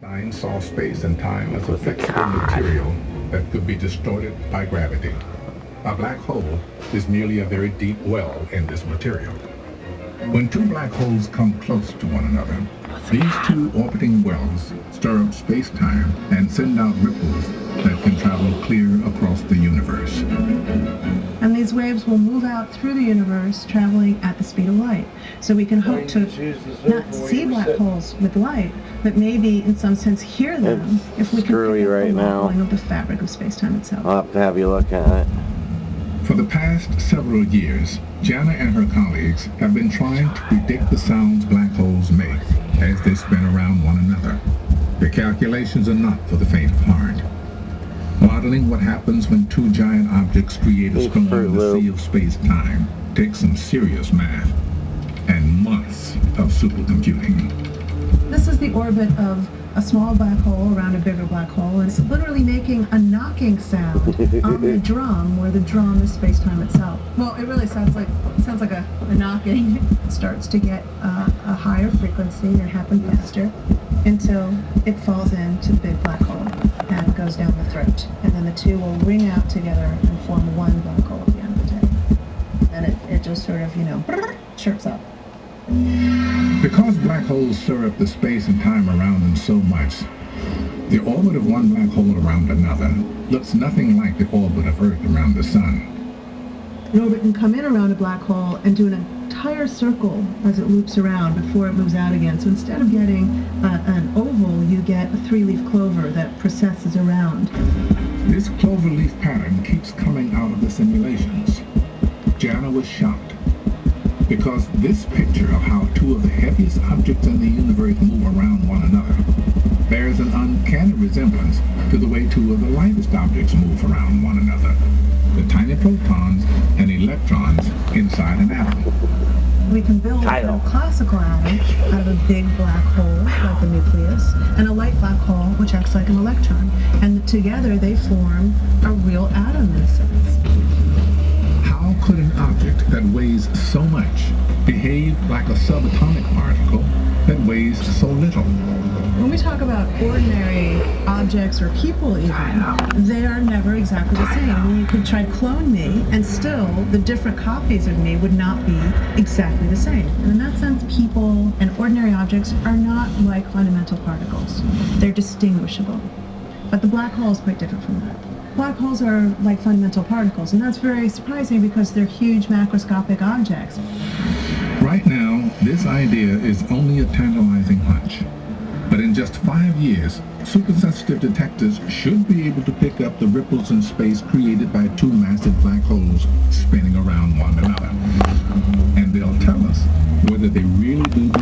Einstein saw space and time as a flexible material that could be distorted by gravity. A black hole is merely a very deep well in this material. When two black holes come close to one another, these two orbiting wells stir up space-time and send out ripples that can travel clear across the universe. And these waves will move out through the universe, traveling at the speed of light. So we can hope to not see black holes with light, but maybe in some sense hear them It's if we can screwy pick up right the now. leveling of the fabric of space-time itself. I'll have to have you look at it. For the past several years, Janna and her colleagues have been trying to predict the sounds black holes make as they spin around one another. The calculations are not for the faint of heart. Modeling what happens when two giant objects create a Hey, storm in the sea of space-time takes some serious math and months of supercomputing. This is the orbit of a small black hole around a bigger black hole, and it's literally making a knocking sound on the drum, where the drum is space-time itself. Well, it really sounds like sounds like a, a knocking. It starts to get uh, a higher frequency and happen faster until it falls into the big black hole and goes down the throat, and then the two will ring out together and form one black hole at the end of the day. And it, it just sort of you know chirps up. Because black holes stir up the space and time around them so much, the orbit of one black hole around another looks nothing like the orbit of Earth around the Sun. An orbit can come in around a black hole and do an entire circle as it loops around before it moves out again. So instead of getting uh, an oval, you get a three-leaf clover that precesses around. This cloverleaf pattern keeps coming out of the simulations. Janna was shocked because this picture of how two of the heaviest objects in the universe move around one another bears an uncanny resemblance to the way two of the lightest objects move around one another, the tiny protons and electrons inside an atom. We can build Title. a classical atom out of a big black hole, like the nucleus, and a light black hole, which acts like an electron. And together they form a real atom in a sense. How could an object that weighs so much behave like a subatomic particle that weighs so little? When we talk about ordinary objects or people even, they are never exactly the same. I mean, you could try to clone me, and still the different copies of me would not be exactly the same. And in that sense, people and ordinary objects are not like fundamental particles. They're distinguishable. But the black hole is quite different from that. Black holes are like fundamental particles, and that's very surprising because they're huge macroscopic objects. Right now, this idea is only a tantalizing hunch just five years, supersensitive detectors should be able to pick up the ripples in space created by two massive black holes spinning around one another. And they'll tell us whether they really do